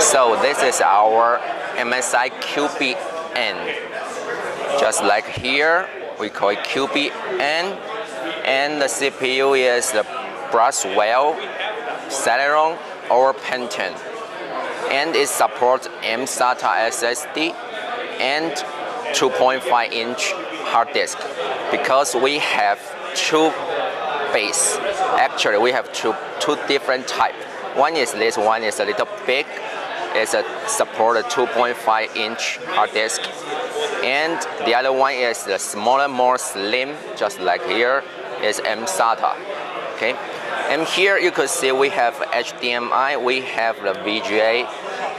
So this is our MSI Cubi N. Just like here, we call it Cubi N. And the CPU is the Braswell, Celeron, or Pentium. And it supports mSATA SSD and 2.5 inch hard disk because we have two base. Actually, we have two, two different type. One is this one is a little big. It's a support 2.5 inch hard disk. And the other one is the smaller, more slim, just like here, is mSATA. Okay. And here you could see we have HDMI, we have the VGA,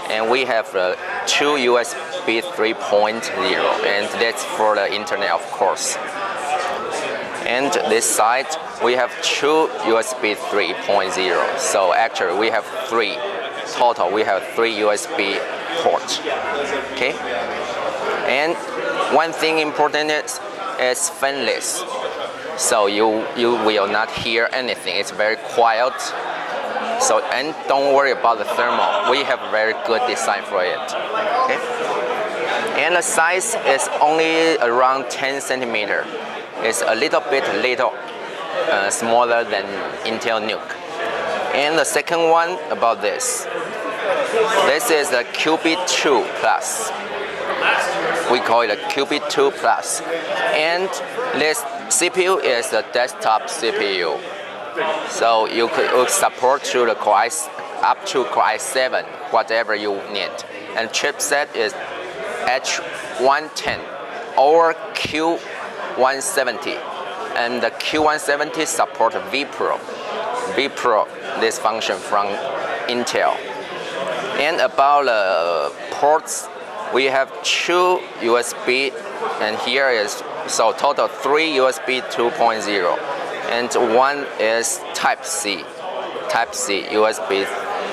and we have the two USB 3.0, and that's for the internet, of course. And this side, we have two USB 3.0. So actually, we have three total. We have three USB ports. Okay. And one thing important is, is fanless. So you you will not hear anything. It's very quiet. So and don't worry about the thermal. We have a very good design for it. Okay. And the size is only around 10 centimeter. It's a little bit little uh, smaller than Intel NUC. And the second one about this. This is the Cubi 2 Plus. We call it a Cubi 2 Plus. And this CPU is the desktop CPU. So you could support to the Core up to Core i7, whatever you need. And chipset is H110 or Q170. And the Q170 support vPro. vPro, this function from Intel. And about the ports, we have two USB, and here is so total three USB 2.0, and one is Type C, Type C USB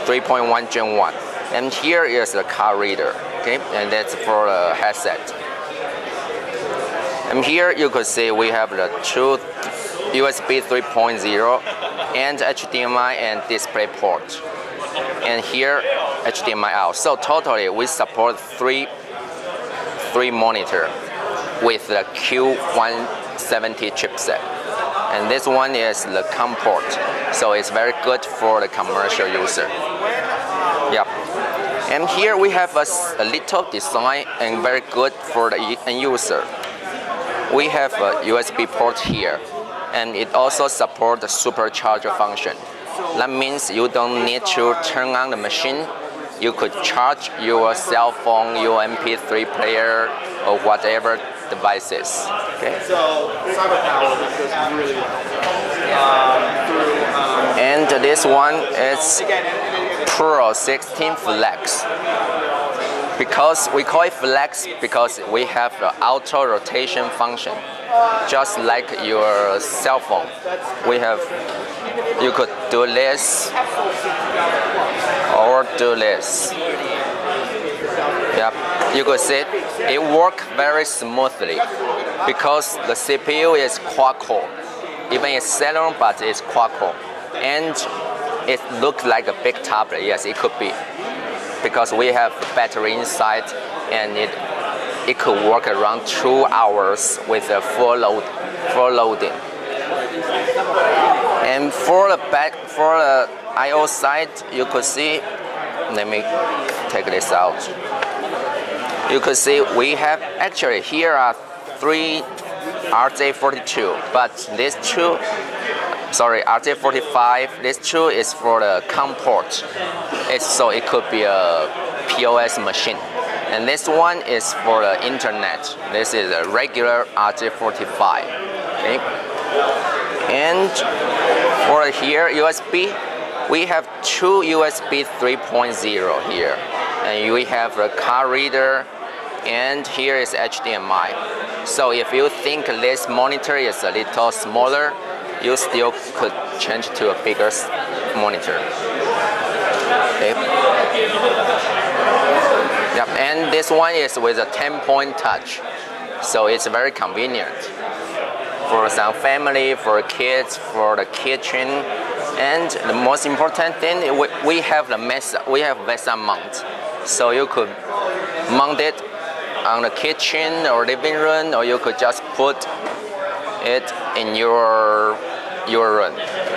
3.1 Gen 1, and here is the card reader, okay, and that's for the headset. And here you could see we have the two USB 3.0 and HDMI and display port. And here HDMI out. So totally we support three three monitor with the Q170 chipset. And this one is the COM port. So it's very good for the commercial user. Yep. And here we have a, a little design and very good for the end user. We have a USB port here and it also supports the supercharger function. That means you don't need to turn on the machine. You could charge your cell phone, your MP3 player, or whatever devices. Okay. So cyber power goes really well. Um, through, um, And this one is Pro 16 Flex. Because we call it flex because we have the auto rotation function, just like your cell phone. We have, you could do this or do this. Yep, you could see it, it works very smoothly because the CPU is quad-core. Even it's Celeron, but it's quad-core. And it looks like a big tablet. Yes, it could be because we have battery inside and it it could work around two hours with a full load full loading. And for the back for the I/O side, you could see. Let me take this out. You could see we have actually here are three RJ42, but these two sorry, RJ45. This two is for the COM port. It's, so it could be a POS machine. And this one is for the internet. This is a regular RJ45. Okay. And for here, USB, we have two USB 3.0 here. And we have a card reader, and here is HDMI. So if you think this monitor is a little smaller, you still could change to a bigger monitor. Okay. Yep, and this one is with a 10-point touch, so it's very convenient for some family, for kids, for the kitchen, and the most important thing we, we have the mesa, we have VESA mount. So you could mount it on the kitchen or living room, or you could just put it in your your. Yep.